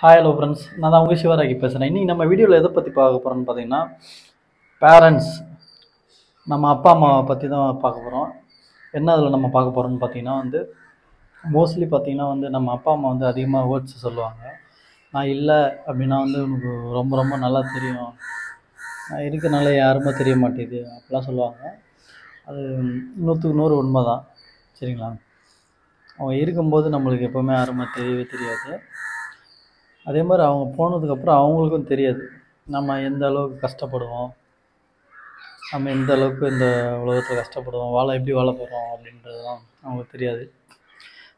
Hi hello friends நான் தான் உங்கள் சிவராகி பேசுகிறேன் இன்றைக்கி நம்ம வீடியோவில் எதை பற்றி பார்க்க போகிறோம்னு பார்த்தீங்கன்னா பேரண்ட்ஸ் நம்ம அப்பா அம்மாவை பற்றி தான் பார்க்க போகிறோம் என்ன அதில் நம்ம பார்க்க போகிறோம்னு பார்த்தீங்கன்னா வந்து மோஸ்ட்லி பார்த்தீங்கன்னா வந்து நம்ம அப்பா அம்மா வந்து அதிகமாக வேர்ட்ஸ் சொல்லுவாங்க. நான் இல்லை அப்படின்னா வந்து உனக்கு ரொம்ப ரொம்ப நல்லா தெரியும். நான் இருக்கனால யாருமே தெரிய மாட்டேது அப்படிலாம் சொல்லுவாங்க. அது நூற்றுக்கு நூறு உண்மை தான் சரிங்களா? அவங்க இருக்கும்போது நம்மளுக்கு எப்போவுமே யாருமே தெரியவே தெரியாது. அதே மாதிரி அவங்க போனதுக்கப்புறம் அவங்களுக்கும் தெரியாது. நம்ம எந்த அளவுக்கு கஷ்டப்படுவோம்? நம்ம எந்த அளவுக்கு இந்த உலகத்தில் கஷ்டப்படுவோம்? வாழ எப்படி வாழ போகிறோம் அப்படின்றதுலாம் அவங்களுக்கு தெரியாது.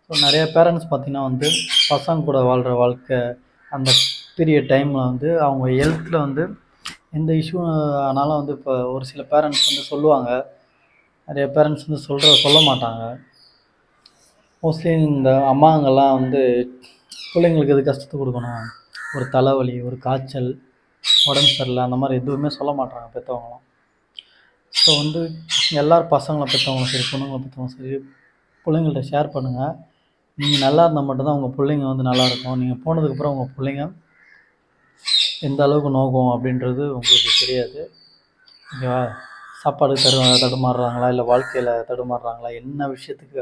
ஸோ நிறைய பேரண்ட்ஸ் பார்த்திங்கன்னா வந்து பசங்க கூட வாழ்கிற வாழ்க்கை அந்த பீரியட் டைமில் வந்து அவங்க ஹெல்த்தில் வந்து எந்த இஷ்யூ ஆனாலும் வந்து இப்போ ஒரு சில பேரண்ட்ஸ் வந்து சொல்லுவாங்க. நிறைய பேரண்ட்ஸ் வந்து சொல்கிற சொல்ல மாட்டாங்க. மோஸ்ட்லி இந்த அம்மாங்கெல்லாம் வந்து பிள்ளைங்களுக்கு எது கஷ்டத்தை கொடுக்கணும்? ஒரு தலைவலி ஒரு காய்ச்சல் உடம்பு சரியில்லை அந்த மாதிரி எதுவுமே சொல்ல மாட்டாங்க பெற்றவங்களாம் ஸோ வந்து எல்லார் பசங்களை பெற்றவங்களும் சரி பொண்ணுங்களை பெற்றவங்களும் சரி பிள்ளைங்கள்ட்ட ஷேர் பண்ணுங்கள் நீங்கள் நல்லா இருந்தால் மட்டும்தான் உங்கள் பிள்ளைங்க வந்து நல்லாயிருக்கும் நீங்கள் போனதுக்கப்புறம் உங்கள் பிள்ளைங்க எந்த அளவுக்கு நோக்கம் அப்படின்றது உங்களுக்கு தெரியாது. ஓகேவா சாப்பாடு தரு தடுமாறுறாங்களா? இல்லை வாழ்க்கையில் தடுமாறுறாங்களா? என்ன விஷயத்துக்கு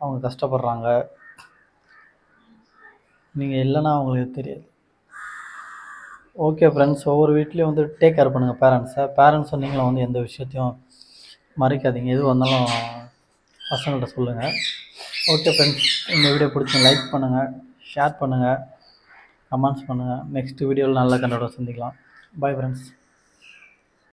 அவங்க கஷ்டப்படுறாங்க? நீங்கள் இல்லைன்னா அவங்களுக்கு தெரியாது. ஓகே ஃப்ரெண்ட்ஸ் ஒவ்வொரு வீட்லேயும் வந்து டேக் கேர் பண்ணுங்கள் பேரண்ட்ஸை பேரண்ட்ஸை நீங்களும் வந்து எந்த விஷயத்தையும் மறைக்காதீங்க. எது வந்தாலும் பசங்கள்கிட்ட சொல்லுங்கள் ஓகே ஃப்ரெண்ட்ஸ் இந்த வீடியோ பிடிச்சி லைக் பண்ணுங்கள் ஷேர் பண்ணுங்கள் கமெண்ட்ஸ் பண்ணுங்கள் நெக்ஸ்ட் வீடியோவில் நல்ல கண்டோட சந்திக்கலாம். Bye friends